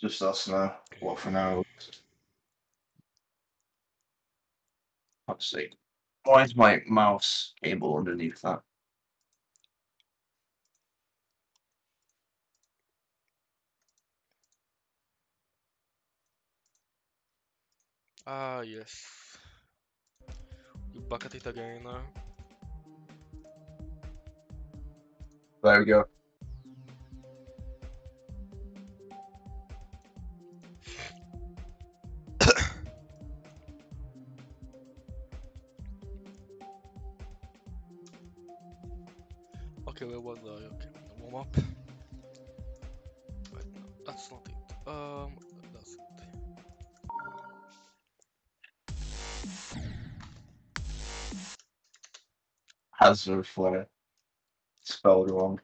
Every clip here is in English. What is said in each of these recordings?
Just us now. What for now? Let's see. Why is my mouse cable underneath that? Ah, yes. You bucket it again now. There we go. Was I? Okay, warm up. Wait, no, that's not it. Um, that's it. Hazard flare. Spelled wrong.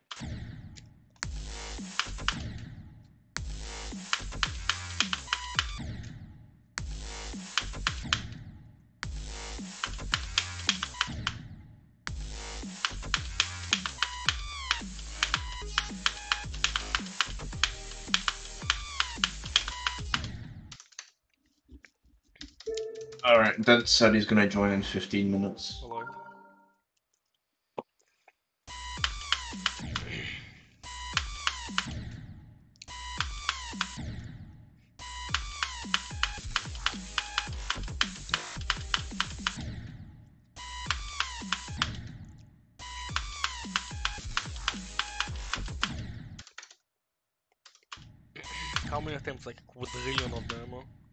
Dad said he's gonna join in 15 minutes. Alright. How many attempts? Like quadrillion of them? huh?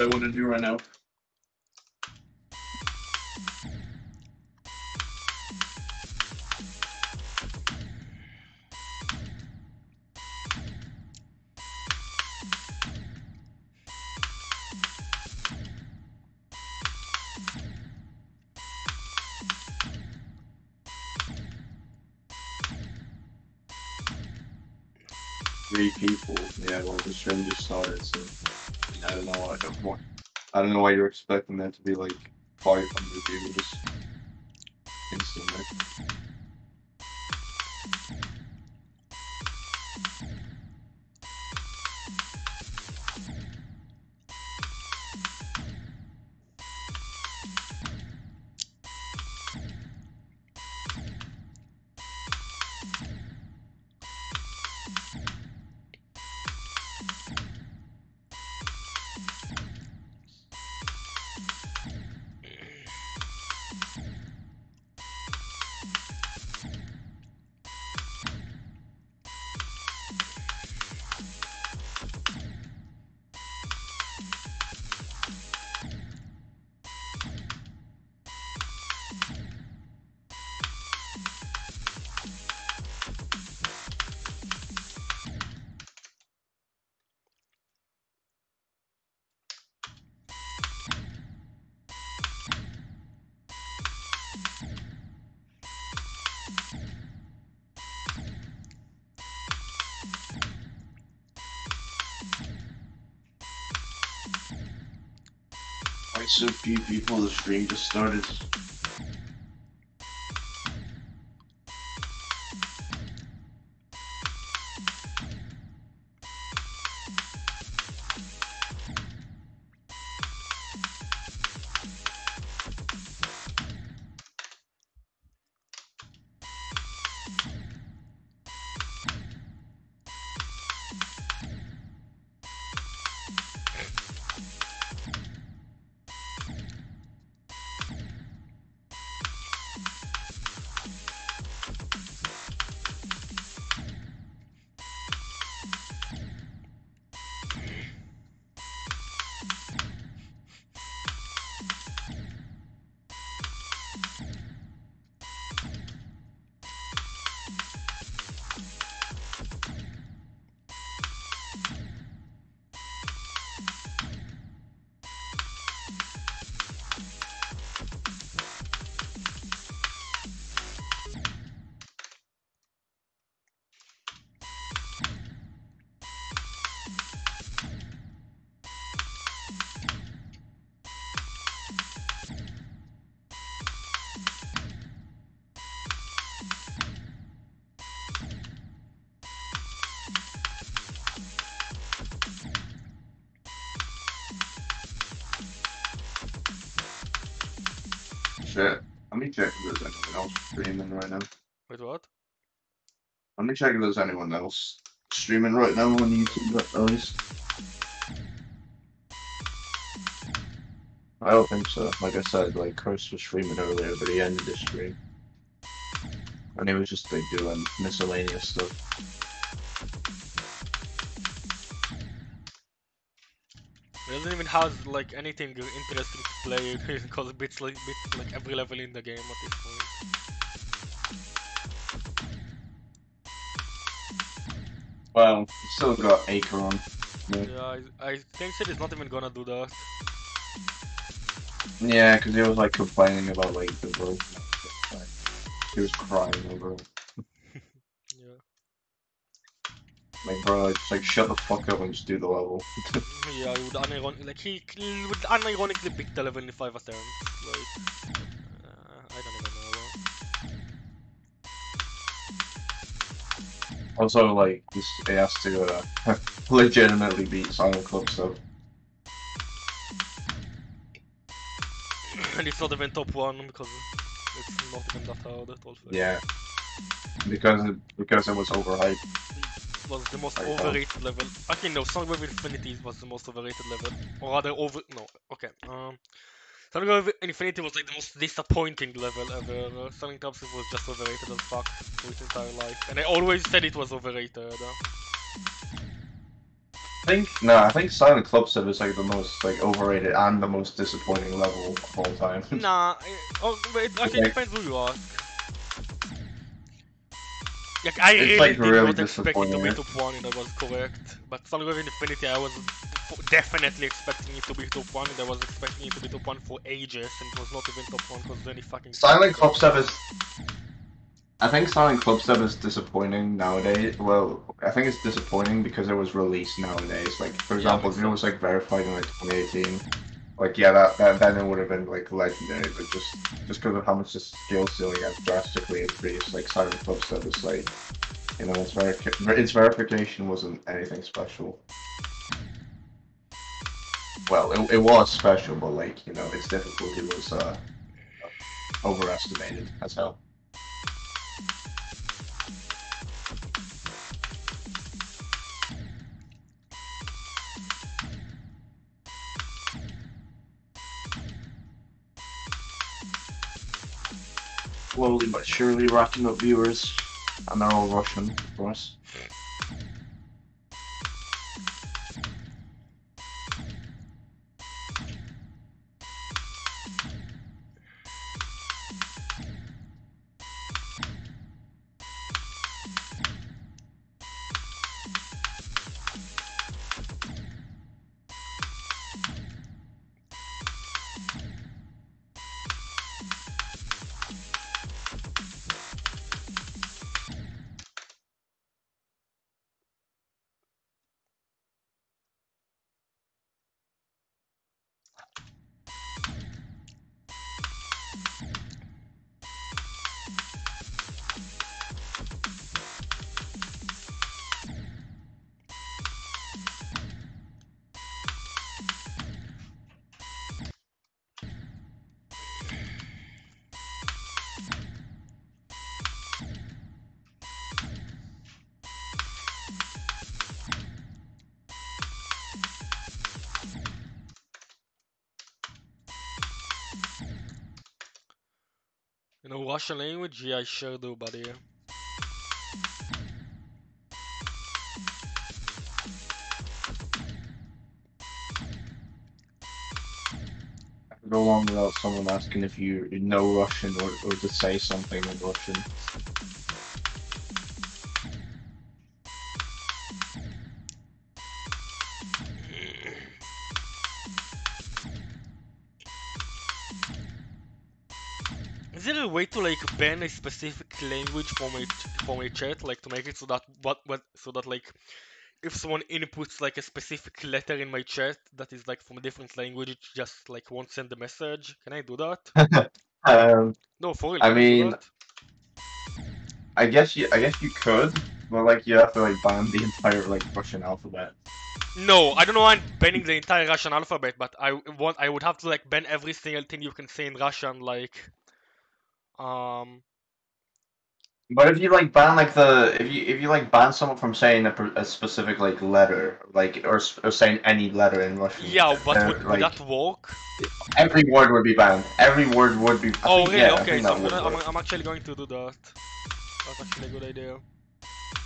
What I want to do right now. Why you're expecting that to be like 500 viewers so few people? The stream just started. Me check if there's anyone else streaming right now. Wait, what? Let me check if there's anyone else streaming right now on YouTube at least. I don't think so. Like I said, like Chris was streaming earlier, but he ended his stream. And he was just like doing miscellaneous stuff. Doesn't even have like anything interesting to play because it's like like every level in the game at this point. Well, still got Acheron. Yeah, I, I think Sid is not even gonna do that. Yeah, because he was like complaining about like the broken. Like, he was crying over it. Yeah. Like, bro, just like shut the fuck up and just do the level. Yeah, he would uniron like he he would unironically pick the level in five attempts. Like, uh, I don't even know. Also, like, this, he has to uh, legitimately beat Silent Clubstep. and it's not even top one because it's not even that hard at all. Yeah. Because it, because it was overhyped. It was the most overrated level. Actually, no, Song of Infinity was the most overrated level. Or rather, over. No, okay. Um, Song of Infinity was like the most disappointing level ever. Uh, Sonic Club was just overrated as fuck for its entire life. And I always said it was overrated. Uh. I think no, I think Silent Clubstep is like the most like overrated and the most disappointing level of all time. Nah, I, oh, but it actually Okay. depends who you ask. Like, I It's, really like, did really not expect it to be disappointing. top 1 and that was correct. But Sonic of Infinity, I was definitely expecting it to be top 1 and I was expecting it to be top 1 for ages and it was not even top 1 because any fucking... Silent Clubstep is. I think Silent Clubstep is disappointing nowadays. Well, I think it's disappointing because it was released nowadays. Like, for example, makes if it was like verified in like 2018, like yeah, that, that then it would have been like legendary. But just just because of how much the skill ceiling has drastically increased, like Silent Clubstep is like, you know, its, its verification wasn't anything special. Well, it, it was special, but like you know, its difficulty was uh, overestimated as hell. Slowly but surely racking up viewers, and they're all Russian, of course. Language? Yeah, I sure do, buddy. Go along without someone asking if you know Russian or, or to say something in Russian. Ban a specific language from a from a chat, like to make it so that what what so that like if someone inputs like a specific letter in my chat that is like from a different language, it just like won't send the message? Can I do that? Um, No, for real. I mean? I guess you, I guess you could, but like you have to like ban the entire like Russian alphabet. No, I don't know why I'm banning the entire Russian alphabet, but I want I would have to like ban every single thing you can say in Russian, like Um, But if you like ban like the if you if you like ban someone from saying a, a specific like letter like or, or saying any letter in Russian, yeah, but uh, would, would like that work? every word would be banned. Every word would be. I oh think, really? Yeah, okay, so I'm, gonna, I'm. I'm actually going to do that. That's actually a good idea.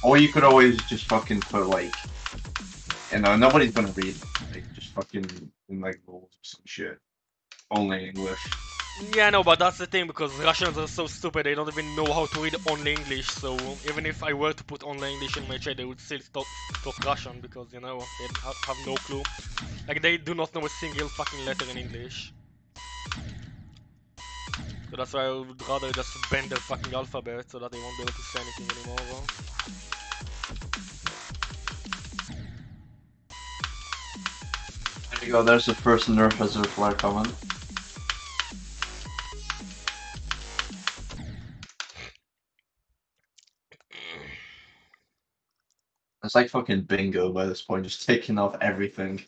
Or you could always just fucking put like, you know, nobody's gonna read like just fucking in like rules or some shit. Only English. Yeah, no, but that's the thing because Russians are so stupid. They don't even know how to read only English. So even if I were to put only English in my chat, they would still talk, talk Russian because you know they have, no clue. Like they do not know a single fucking letter in English. So that's why I would rather just bend their fucking alphabet so that they won't be able to say anything anymore. There you go. There's the first nerf as a comment. It's like fucking bingo by this point, just taking off everything.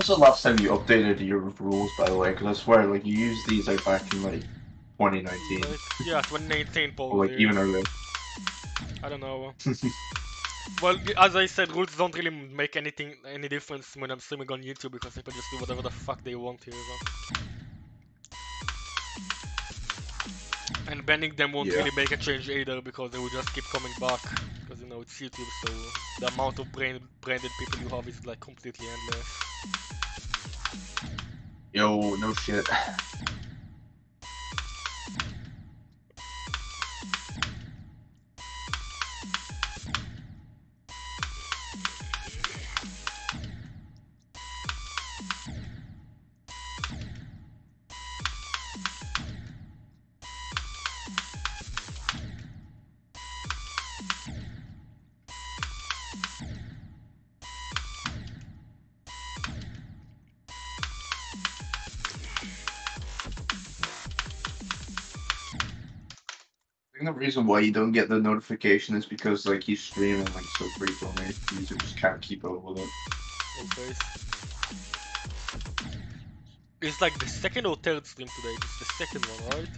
Was the last time you updated your rules, by the way? Because I swear, like, you used these like back in like 2019, yeah, 2019 or like even earlier. I don't know. Well, as I said, rules don't really make anything any difference when I'm streaming on YouTube because people just do whatever the fuck they want here. so. And banning them won't Yeah. really make a change either because they will just keep coming back because you know it's YouTube, so the amount of brain branded people you have is like completely endless. Yo, no shit. Reason why you don't get the notification is because like he's streaming like so frequently, you just can't keep up with it. It's like the second or third stream today. It's the second one, right?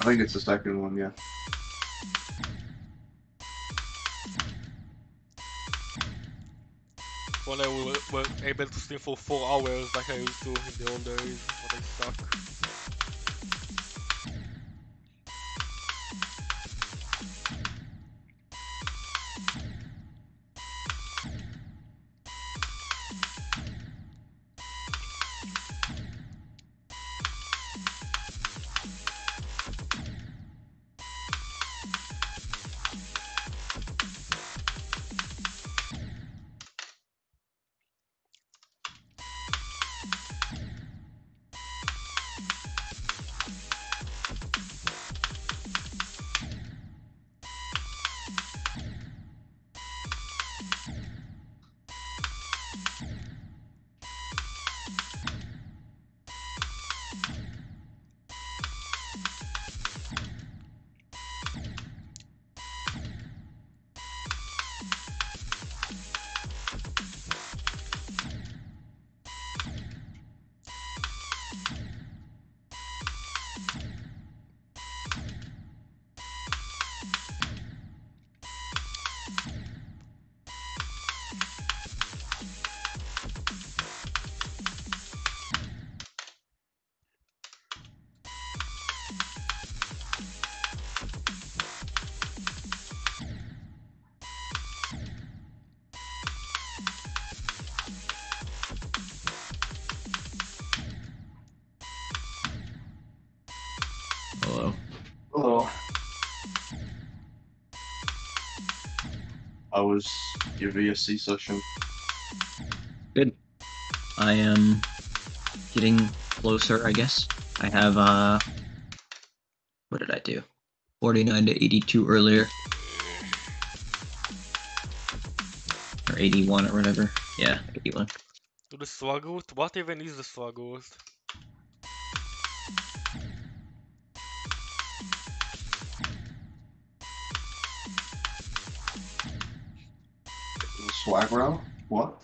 I think it's the second one, yeah. When I were able to stream for four hours like I used to in the old days, but I suck. How was your VSC session? Good. I am getting closer, I guess. I have uh what did I do? 49 to 82 earlier. Or 81 or whatever. Yeah, 81. To the Swagoth? What even is the Swagoth? Swag round? What?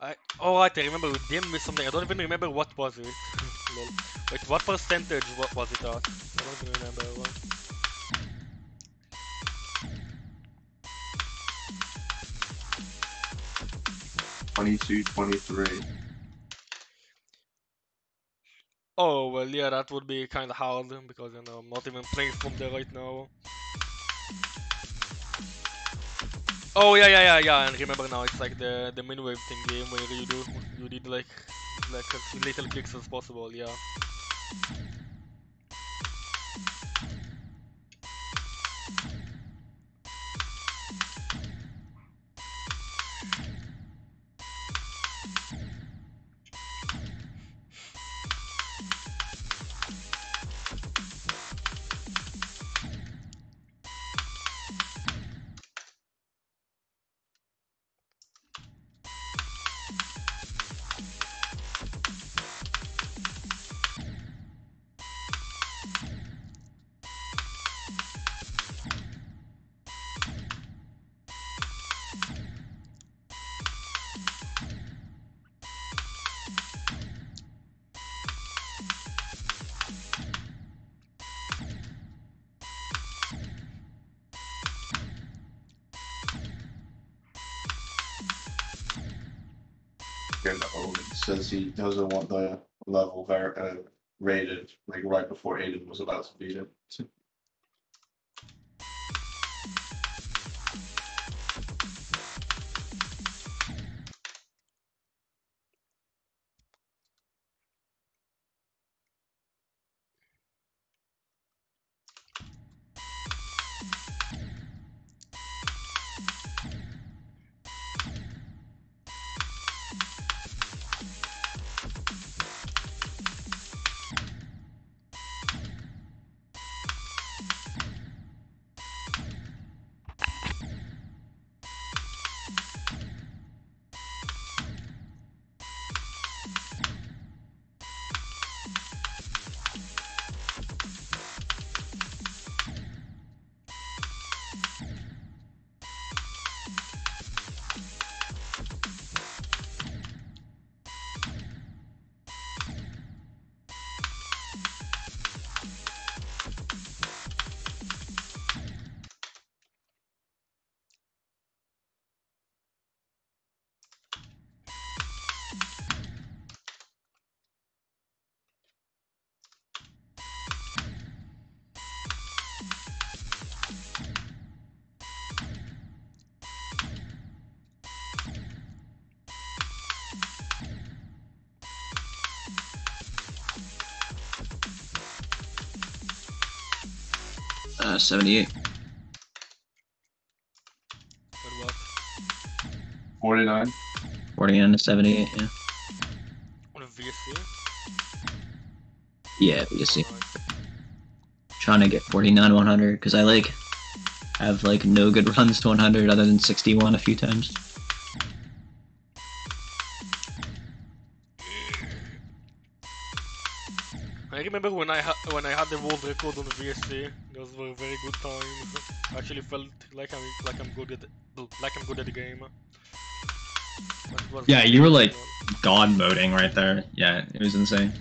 I oh right, I remember we didn't miss something. I don't even remember what was it. Wait, what percentage what was it at? I don't even remember. Twenty-two, twenty-three. Oh well, yeah, that would be kind of hard because you know I'm not even playing from there right now. Oh yeah, yeah, yeah, yeah. And remember now, it's like the the mini wave thing game where you do you did like like as little kicks as possible. Yeah. Says he doesn't want the level ver- uh, rated like right before Aeden was about to beat it. Uh 78. But what? Forty-nine. 49 to 78, yeah. On a VSC? Yeah, you see. Trying to get 49 100 because I like have like no good runs to 100 other than 61 a few times. Had the world record on the VSC. Those were very good times. I actually felt like I'm like I'm good at like I'm good at the game. But it was Yeah, you were like- God moding right there. Yeah, it was insane.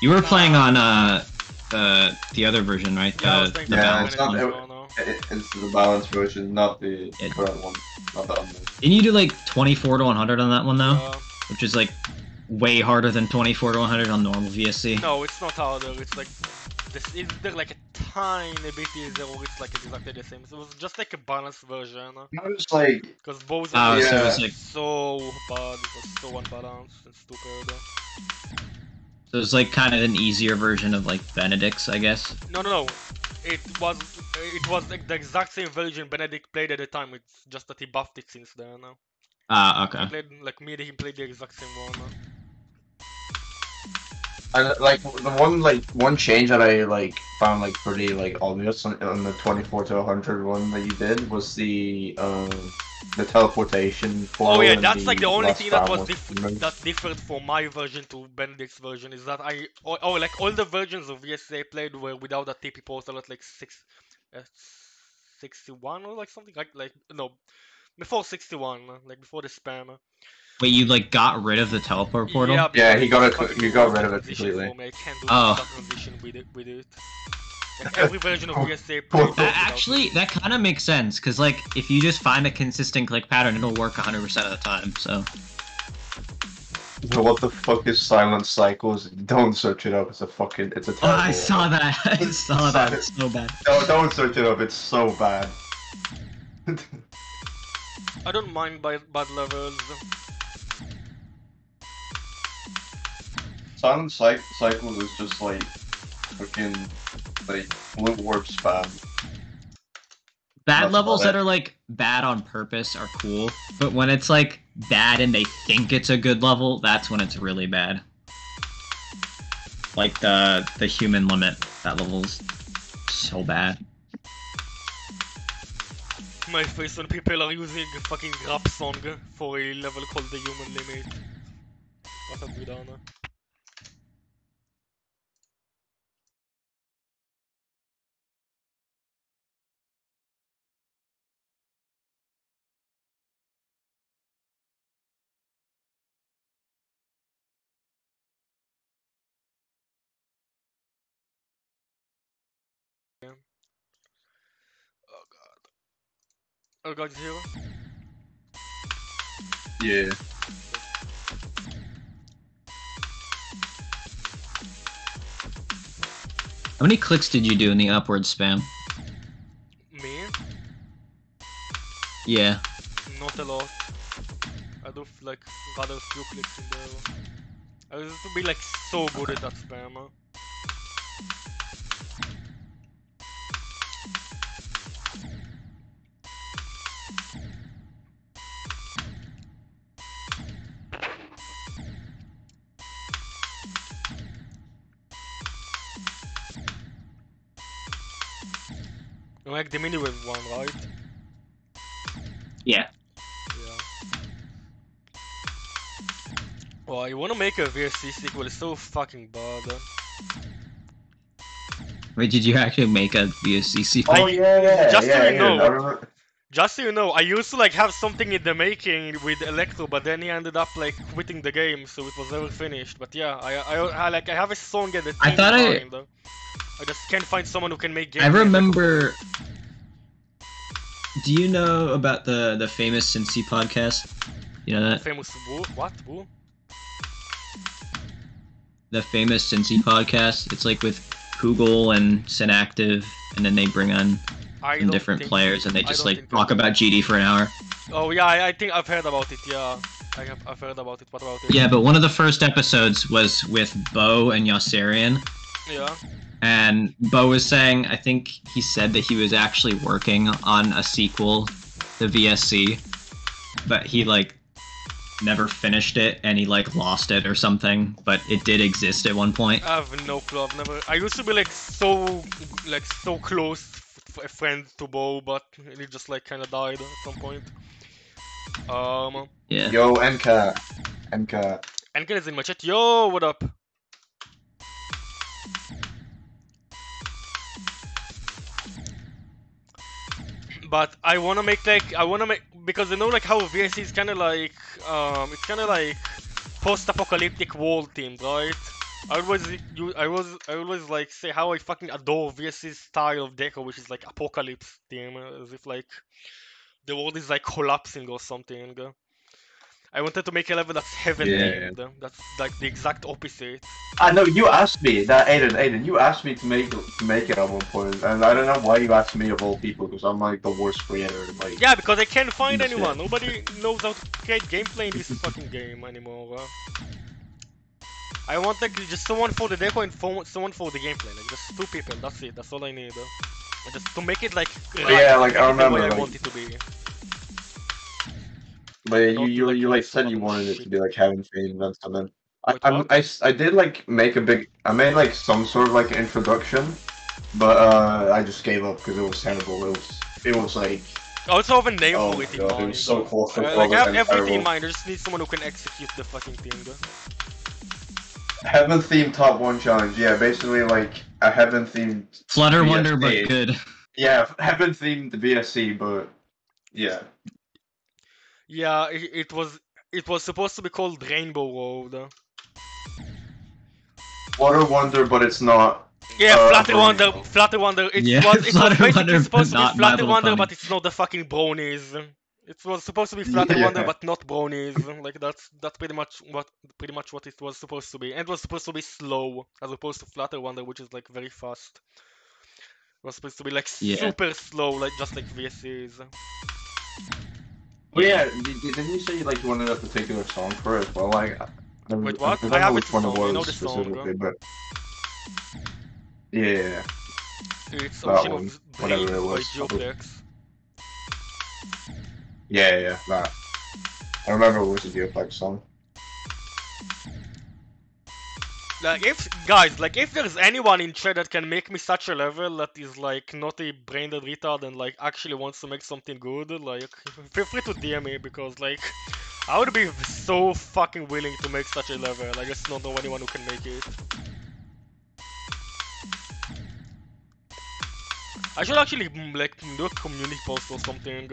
You were playing on uh the the other version, right? Yeah, I was The, playing the the Yeah, balance it's not- one. one. it- now. It, it's the balanced version, not the It- current one. Not the other one. Didn't you do like 24 to 100 on that one though? Uh, Which is like way harder than 24 to 100 on normal VSC? No, it's not harder. It's like this is there like a tiny bit easier, or it's like exactly the same. So it was just like a balanced version. I was like, Because both Oh, are so Yeah. like so bad. It was so unbalanced and stupid. so it's like kind of an easier version of like Benedict's, I guess. No, no, no. It was it was like the exact same version Benedict played at the time. It's just that he buffed it since then. Ah, He okay. played like me. He played the exact same one. I, like the one like one change that I like found like pretty like obvious on, on the 24 to 100 one that you did was the um the teleportation. Oh yeah, and that's like the only thing that was was diff- removed. that differed from my version to Benedict's version is that I oh, oh like all the versions of VSA I played were without that TP portal at like six, uh, 61 or like something like like no before 61 uh, like before the spam. Wait, you like got rid of the teleport portal? Yeah, Yeah, because he got was it- he got rid of it completely. For me. I can't do Oh. that with it. With it. Every version of. VSA Poor played thing. That without actually, that kind of makes sense because like if you just find a consistent click pattern, it'll work 100% of the time. So So what the fuck is silent cycles? Don't search it up. It's a fucking it's a oh. I saw that. I saw that. It's so bad. No, don't search it up. It's so bad. I don't mind bad, bad levels. Silent cy- cycles is just like fucking like blue warp spam. Bad That's levels that are like bad on purpose are cool, but when it's like bad and they think it's a good level, that's when it's really bad. Like the the human limit, that level's so bad. My face when people are using a fucking rap song for a level called the human limit. What have we done? Oh god, is here? Yeah. How many clicks did you do in the upward spam? Me? Yeah. Not a lot. I do f- like rather few clicks in there. I used to be like so good at that spam. huh? You like the mini wave one, right? Yeah. Yeah. Well, I wanna make a VSC sequel, it's so fucking bad. Wait, did you actually make a VSC sequel? Oh yeah, yeah, just so yeah, you yeah. know- I Just so you know, I used to like have something in the making with Electro, but then he ended up like quitting the game, so it was never finished. But yeah, I, I, I like I have a song at the I thought I- mind. I just can't find someone who can make games. I remember. Do you know about the the famous Cincy podcast? You know that famous who? What who? the famous Cincy podcast. It's like with Google and Synactive, and then they bring on different players, and they just like talk about GD for an hour. Oh yeah, I, I think I've heard about it. Yeah, I have I've heard about it. What about it? Yeah, but one of the first episodes was with Bo and Yossarian, Yeah. And Bo was saying, I think he said that he was actually working on a sequel the VSC, but he like never finished it and he like lost it or something, but it did exist at one point. I have no clue. I've never. I used to be like so, like so close, f- a friend to Bo, but he just like kind of died at some point. Um, Yeah. Yo, NCAT. NCAT. Enkel is in my chat. Yo, what up? But I wanna make like I wanna make because you know like how VSC is kind of like um it's kind of like post-apocalyptic world themed, right? I always you I was I always like say how I fucking adore VSC's style of deco, which is like apocalypse theme, as if like the world is like collapsing or something. I wanted to make a level that's heaven Yeah. That's like the exact opposite. I know you asked me that, Aeden. Aeden, you asked me to make to make it at one point, and I don't know why you asked me of all people because I'm like the worst creator. Like, Yeah, because I can't find anyone. Nobody knows how to create gameplay in this fucking game anymore. I want like just someone for the deco and fo- someone for the gameplay. Like just two people. That's it. That's all I need. Just to make it like right, Yeah, like, I it the way remember, I like- want it to be. But you you, like you like like said you wanted it to be like heaven themed and something. I, Wait, I, what? I, s- I did like make a big I made like some sort of like introduction, but uh I just gave up because it was terrible. It was it was like I also have a name Oh for my it in God, it mind. was so close to Uh, like I have and everything in mind. I just need someone who can execute the fucking thing. uh. heaven themed top one challenge. Yeah, basically like a heaven themed Flutter VSC. Wonder, but good. yeah heaven themed the VSC, but yeah. Yeah, it, it was it was supposed to be called Rainbow Road. Water Wonder, but it's not. Yeah, Uh, Flutter Brony. Wonder, Flutter Wonder. It Yeah, was, it was basically Wonder, supposed to not be My Flutter Wonder, Pony. but it's not the fucking bronies. It was supposed to be Flutter Yeah. Wonder, but not bronies. Like that's that's pretty much what pretty much what it was supposed to be. And it was supposed to be slow, as opposed to Flutter Wonder, which is like very fast. It was supposed to be like Yeah. super slow, like just like VSCs. But yeah, didn't you say like you wanted a particular song for it as well? Like, I, I, Wait, what? I I don't have know which one it was know the song, specifically, but yeah. It's That Ocean one, of whatever it was. Geoplex. yeah, yeah, that. I remember it was a Geoplex song. Like if guys, like if there's anyone in chat that can make me such a level that is like not a brain dead retard and like actually wants to make something good, like feel free to DM me because like I would be so fucking willing to make such a level. I just don't know anyone who can make it. I should actually mm, like do a community post or something.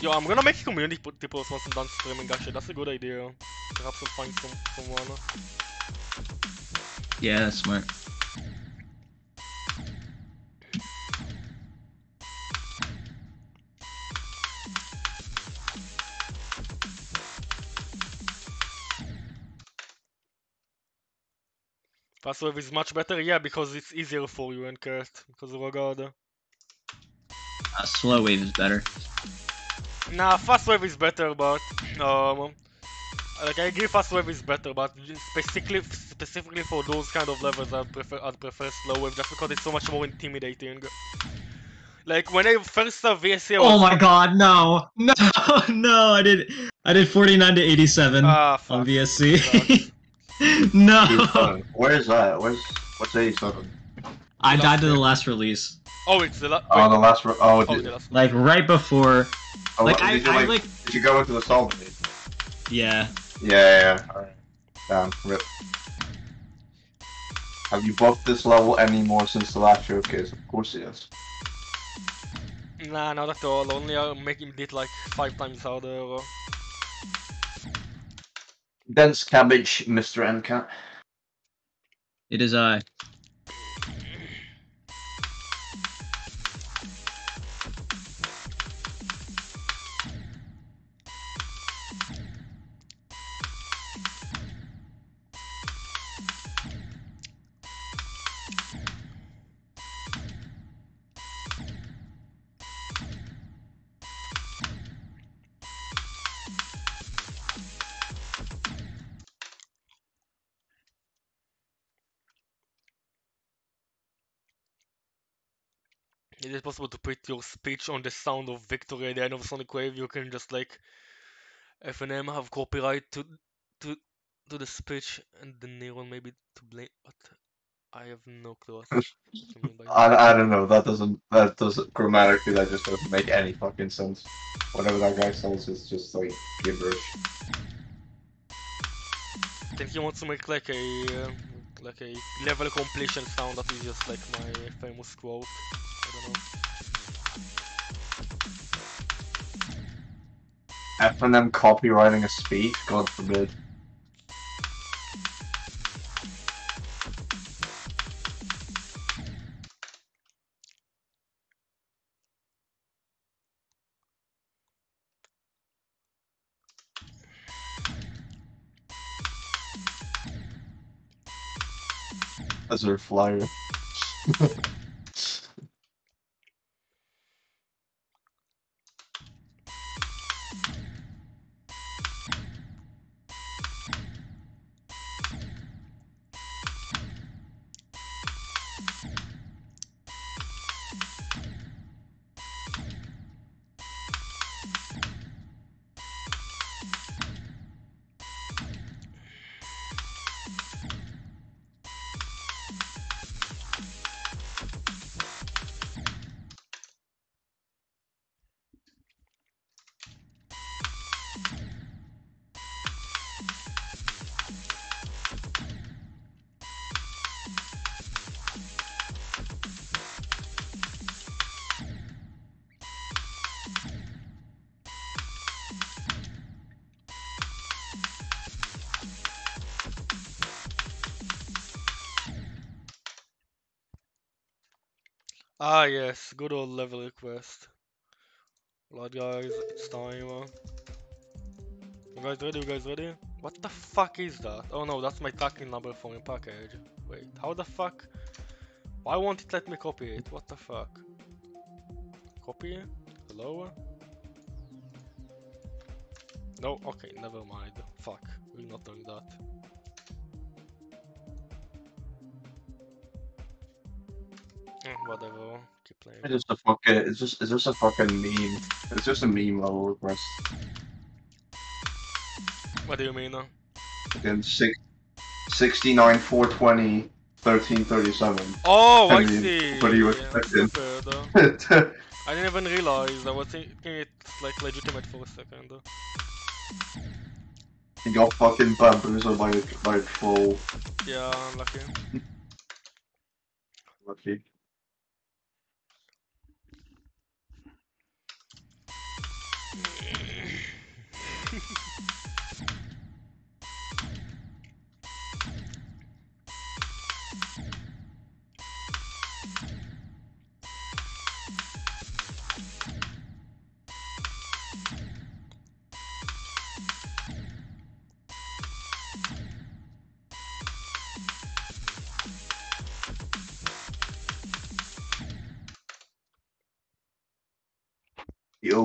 Yo, I'm gonna make a community post once I'm done streaming. Actually, that's a good idea. Perhaps I'll find some someone. Yeah, that's smart. Fast wave is much better, yeah, because it's easier for you and Kurt, because of Rogada. Uh, slow wave is better. Nah, fast wave is better, but um, like I agree, fast wave is better, but specifically specifically for those kind of levels, I prefer I'd prefer slow wave just because it's so much more intimidating. Like when I first saw VSC, I was Oh my god, no, no, no! I did, I did 49 to 87 ah on. VSC. no, 87. Where's that? Where's what's 87? I died to the last release, Oh, it's the la- Oh, the last. Re- oh, oh, did, the last. like right before. oh, Like did I, you, I like, like, Did you go into the solvent? yeah. Yeah, yeah, yeah. Alright. Damn, rip. Have you buffed this level any more since the last showcase? Of course yes. Nah, not at all. Only uh, making it like five times harder. Dense cabbage, Mr. Ncat. It is I. Is it possible to put your speech on the sound of victory at the end of Sonic Wave? You can just like FNM have copyright to to to the speech and the neuron maybe to blame. What? I have no clue what you mean by that. I, I don't know. That doesn't. That doesn't grammatically. That just doesn't make any fucking sense. Whatever that guy says is just like gibberish. I think he wants to make like a uh, like a level completion sound that is just like my famous quote. F and M copywriting a speech? God forbid. As a flyer. Ah yes, good old level request. Right guys, it's time. You guys ready? You guys ready? What the fuck is that? Oh no, that's my tracking number for my package. Wait, how the fuck? Why won't it let me copy it? What the fuck? Copy? Hello? No? Okay, never mind. Fuck, we're not doing that. Whatever, keep playing. It's just a fucking. It's just. It's just a fucking meme. It's just a meme level request. What do you mean? uh? Again, six, 69, 420, 1337. Oh, I, I mean, see. what are you Yeah, expecting? uh. I didn't even realize. I was thinking it's like legitimate for a second. he got fucking bamboozled by a, by a troll. Yeah, unlucky. Lucky.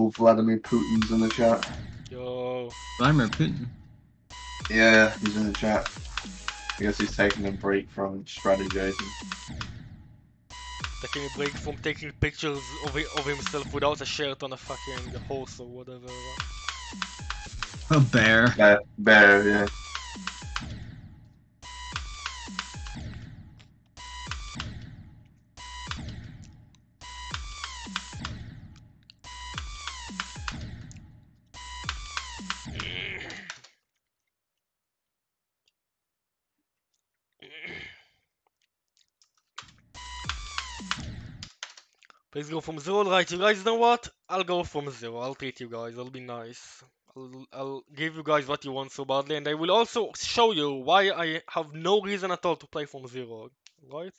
Yo, Vladimir Putin's in the chat. Yo, Vladimir Putin. Yeah, he's in the chat. I guess he's taking a break from strategizing. taking a break from taking pictures of, of himself without a shirt on a fucking horse or whatever. A bear. Bear, bear, yeah. Please go from zero, right? You guys know what? I'll go from zero. I'll treat you guys. I'll be nice. I'll, I'll give you guys what you want so badly, and I will also show you why I have no reason at all to play from zero. Right?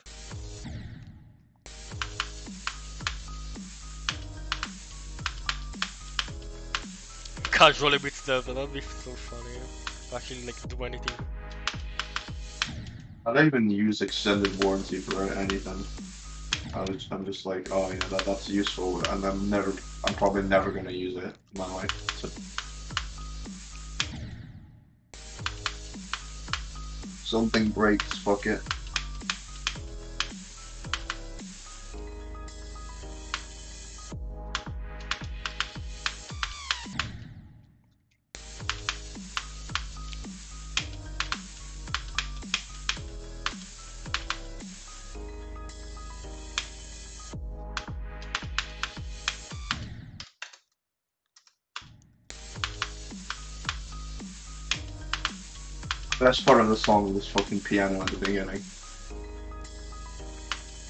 Casually beat Zelda. That'd be so funny. Actually, like do anything. I don't even use extended warranty for anything. I'm just like, oh yeah, that, that's useful, and I'm never, I'm probably never gonna use it in my life. So. Something breaks, fuck it. Best part of the song was fucking piano at the beginning.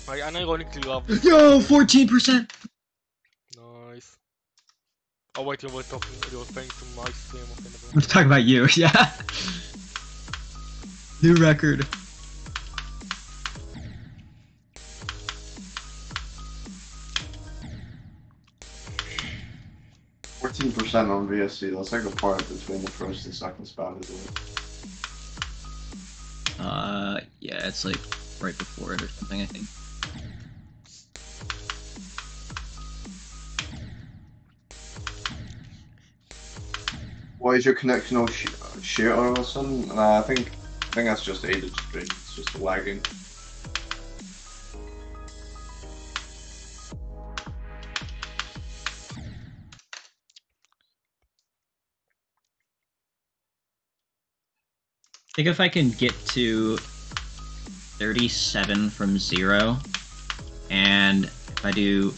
I unironically love Yo, 14%. Nice. Oh wait, you were talking, you were playing to my stream, okay, never I'm talking about you, yeah. New record. Fourteen percent on VSC. That's like the part between the first and second spot, isn't it? Yeah, it's like right before it or something. I think. Why is your connection all sh- shit all of a sudden? Nah, I think I think that's just aided stream. It's just lagging. I think if I can get to 37 from zero, and if I do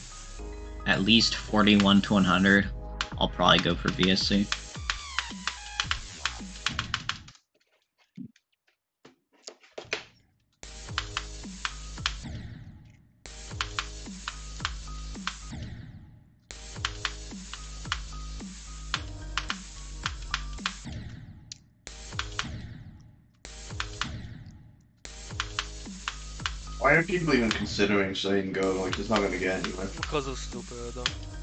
at least 41 to 100, I'll probably go for VSC. Why are people even considering saying go? Like, it's not gonna get anywhere. Because of stupid. uh,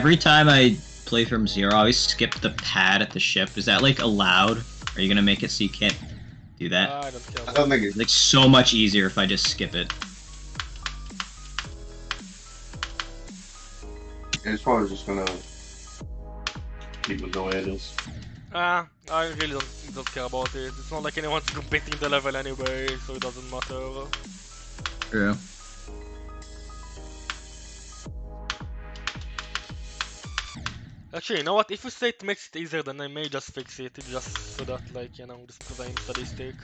Every time I play from zero, I always skip the pad at the ship. Is that like allowed? Are you gonna make it so you can't do that? I don't care. I don't think It's it's like so much easier if I just skip it. it's probably just gonna people know where it is. Ah, I really don't, don't care about it. It's not like anyone's competing the level anyway, so it doesn't matter. True. Actually, you know what? If you say it makes it easier, then I may just fix it, just so that, like, you know, just because I'm sadistic.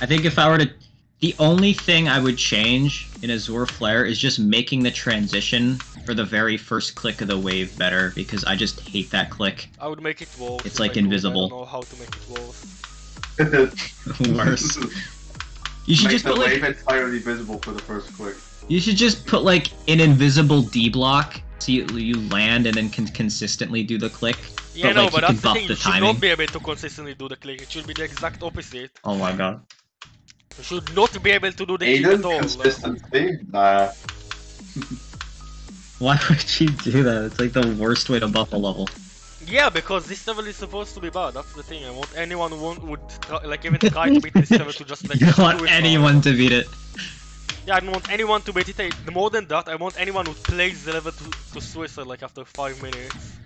I think if I were to, the only thing I would change in Azure Flare is just making the transition for the very first click of the wave better because I just hate that click. I would make it worse. It's like I could. invisible. I don't know how to make it worse. Worse. You should Make just the put like entirely visible for the first click. you should just put like an invisible D block so you, you land and then can consistently do the click. Yeah, But, no, like, but you can that's the buff thing. the You should not be able to consistently do the click. It should be the exact opposite. Oh my god. You should not be able to do the click at all. consistency? Nah. Why would you do that? It's like the worst way to buff a level. Yeah, because this level is supposed to be bad. That's the thing. I want anyone who want, would try, like even try to beat this level to just like you want anyone to beat it. Yeah, I don't want anyone to beat it. More than that, I want anyone who plays the level to, to suicide like after five minutes.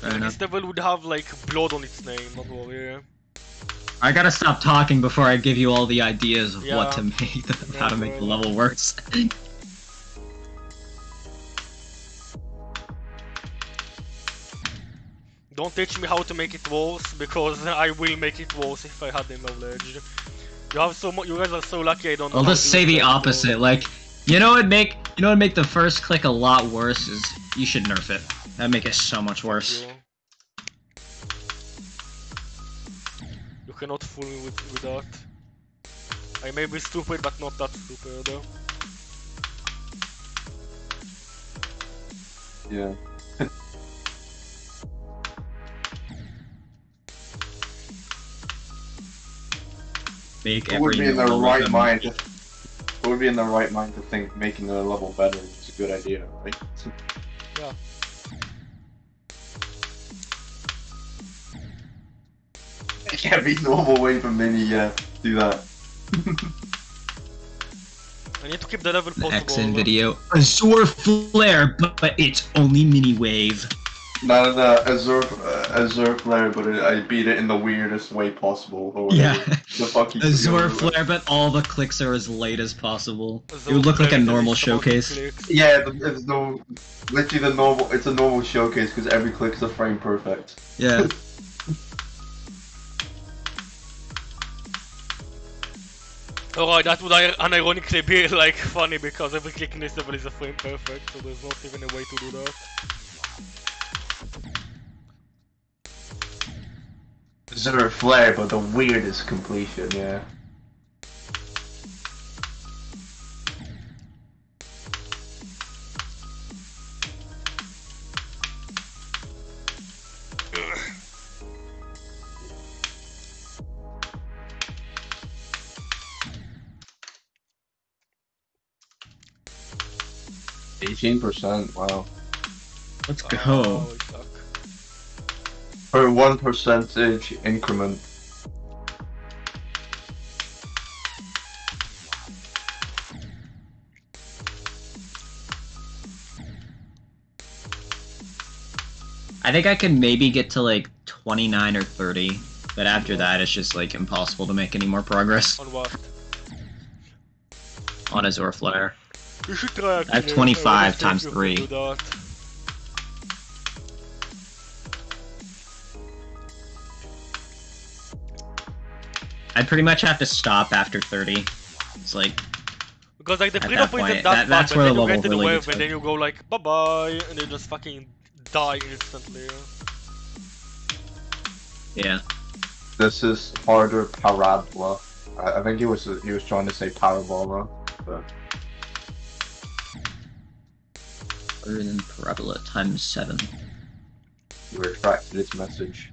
This level would have like blood on its name. Worry. I gotta stop talking before I give you all the ideas of what to make, how to make the level worse. Don't teach me how to make it worse because I will make it worse if I had the knowledge. You have so much. You guys are so lucky. I don't. know I'll how just say the opposite. anymore. Like, you know what make you know what make the first click a lot worse is you should nerf it. That'd make it so much worse. You, you cannot fool me with, with that. I may be stupid, but not that stupid. Though. Yeah. Make Who would every be in their right a- mind? To, who would be in their right mind to think making a level better is a good idea, right? Yeah. It can't be normal way for mini, yeah, do that. I need to keep the level possible. X in video. Azure flare, but, but it's only mini wave. No, no, no, Azure, uh, Azure Flare, but it, I beat it in the weirdest way possible. Or Yeah. whatever. The fuck you Azure flare, but all the clicks are as late as possible. Azure it would look like a normal just about the showcase. clicks. Yeah, the- it's no, literally the normal. It's a normal showcase because every click's a frame perfect. Yeah. Alright, that would ir- unironically be like funny because every click in this level is a frame perfect, so there's not even a way to do that. Azure Flare, but the weirdest completion, yeah. Eighteen percent, wow. Let's go. Oh, it suck per one percentage increment. I think I can maybe get to like 29 or 30, but after that it's just like impossible to make any more progress. On what? On Azure Flare. I have 25 times 3. I pretty much have to stop after 30. It's like... Because like the freedom that point, point is that, that's where the level you get really wave, and then you go like, bye-bye, and you just fucking die instantly. Yeah. This is harder parabola. I, I think he was he was trying to say parabola, but... Harder than parabola times seven. You were attracted to this message.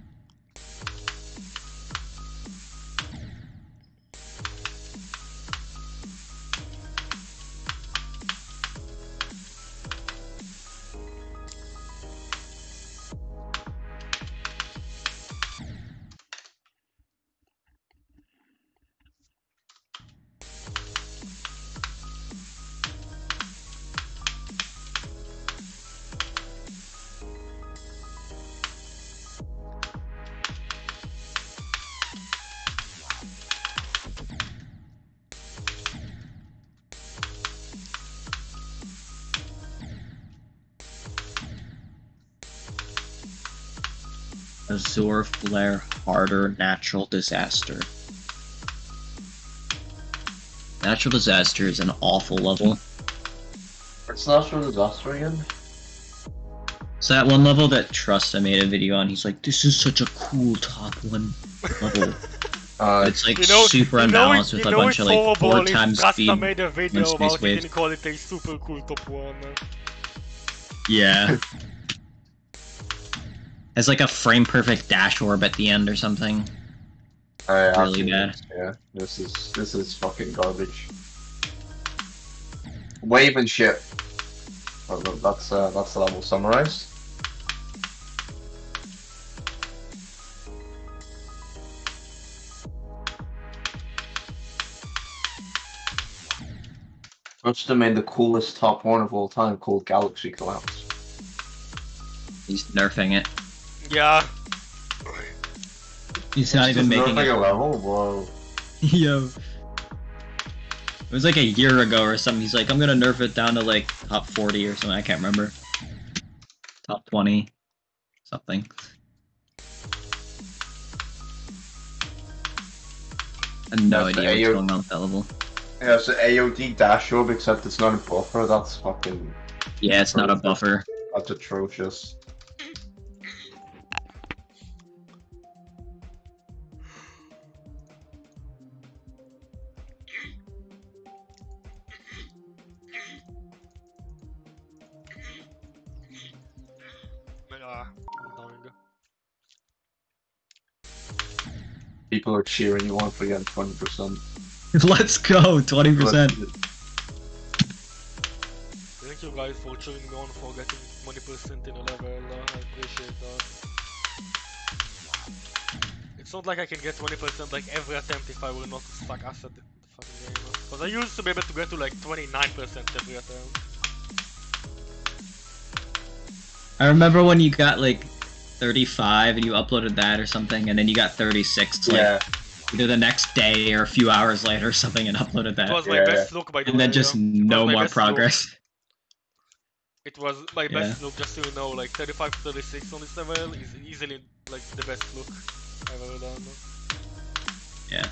Azure Flare Harder Natural Disaster. Natural Disaster is an awful level. It's natural disaster again. It's that one level that Trusta made a video on. He's like, this is such a cool top one level. Uh, It's like You know, super you know unbalanced with a know bunch of like four times Rasta speed. made a video about it waves. and called it a super cool top one. Yeah. Has like a frame perfect dash orb at the end or something. I really bad. Yeah, this is this is fucking garbage. Wave and shit. Oh, that's uh, that's the level summarized. Trusta made the coolest top one of all time called Galaxy Collapse. He's nerfing it. Yeah. He's not even making nerfing it. a level? Whoa. Yo. It was like a year ago or something. He's like, I'm gonna nerf it down to like top 40 or something. I can't remember. Top 20. Something. I have no That's the idea what's AO going on with that level. Yeah, it's an AOD dash orb, except it's not a buffer. That's fucking. Yeah, it's not a buffer. That's atrocious. People are cheering you on for getting 20%. Let's go! 20%. Thank you guys for cheering me on for getting 20% in a level. Uh, I appreciate that. It's not like I can get 20% like every attempt if I were not to suck ass at the, the fucking game. Because I used to be able to get to like 29% every attempt. I remember when you got like 35 and you uploaded that or something, and then you got 36 like Yeah, either the next day or a few hours later or something and uploaded that. It that. was my Yeah, best look by the And way. then just yeah. no more best look. progress. It was my best look, just so you know, like 35 36 on this level is easily like the best look I've ever done. Yeah.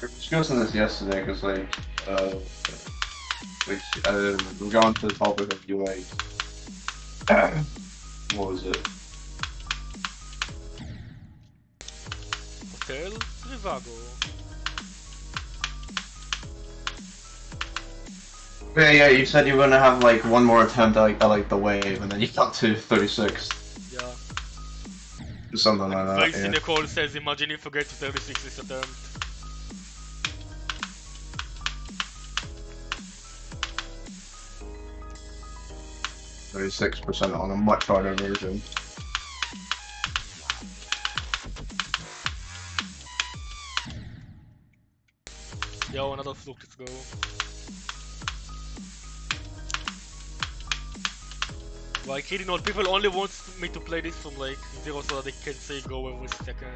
We were discussing this yesterday because, like, uh, like, uh, we're going to the topic of you like, what was it? Hotel Trivago. Yeah, yeah. You said you were gonna have like one more attempt at like, at, like the wave, and then you got to 36, Yeah. something like that. Vice Uh, Yeah. Nicole says, imagine if you get to 36 this attempt. Thirty-six percent on a much harder version. Yo, another fluke, let's go. Like, kidding not, people only want me to play this from like zero so that they can say go every second.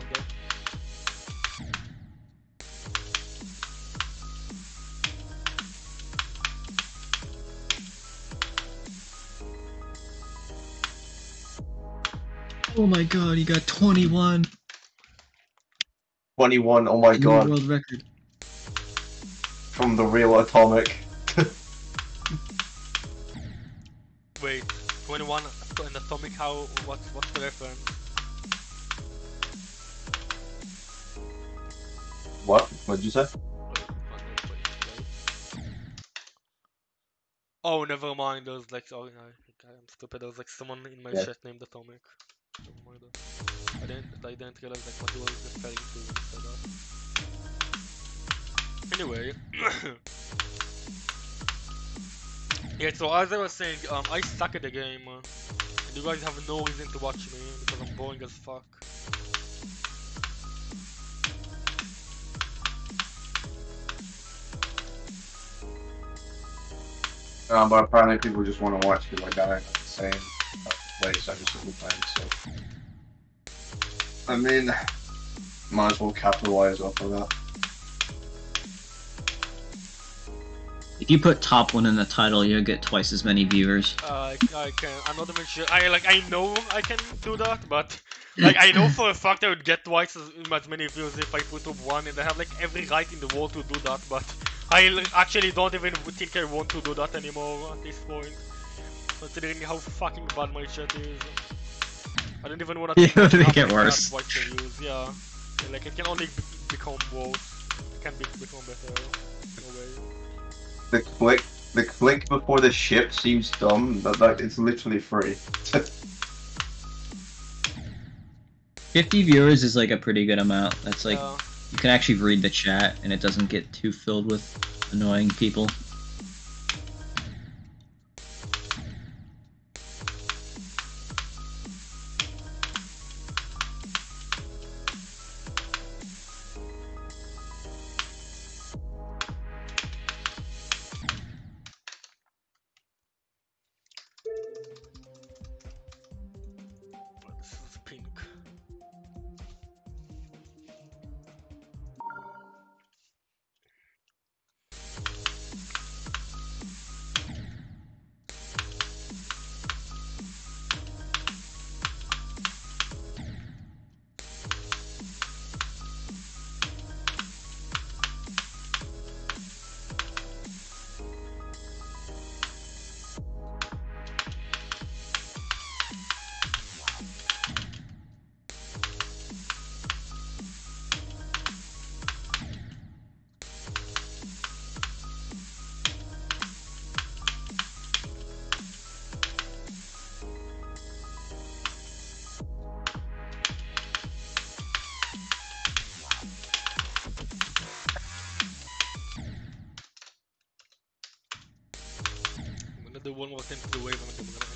Oh my god, he got 21. Twenty-one. Oh my New god! world record. From the real atomic. Wait, 21 and atomic, how, what's, what's the reference? What? What did you say? Wait, one minute, wait, wait. Oh, never mind. There's like, oh, no, I'm stupid. There's like someone in my Yeah. chat named Atomic. That. I didn't, I didn't realize like what he was referring to said that. Anyway. yeah, so as I was saying, um, I suck at the game. And you guys have no reason to watch me because I'm boring as fuck. Um, but apparently people just want to watch people die at the same uh, place every single time. So, I mean, might as well capitalize off of that. If you put top one in the title, you'll get twice as many viewers. Uh, I can. I'm not even sure. I like. I know I can do that, but like I know for a fact I would get twice as, as many views if I put up one, and I have like every right in the world to do that. But I actually don't even think I want to do that anymore at this point, considering how fucking bad my chat is. I don't even want to. Yeah, make it worse. Twice the views, yeah. Like it can only be- become worse. It can be become better. No way. The click, the click before the ship seems dumb, but like it's literally free. 50 viewers is like a pretty good amount. That's like, yeah. you can actually read the chat and it doesn't get too filled with annoying people. One more attempt to the wave and then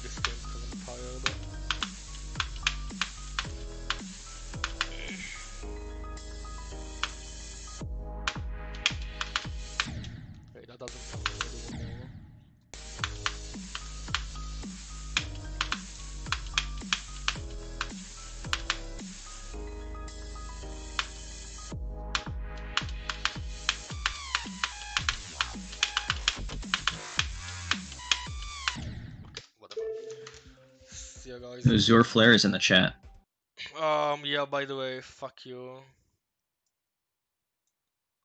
Ya guys. Azure Flare is in the chat. Um, yeah, by the way, fuck you.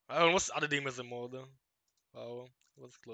I almost added him as a mod. Wow, was close.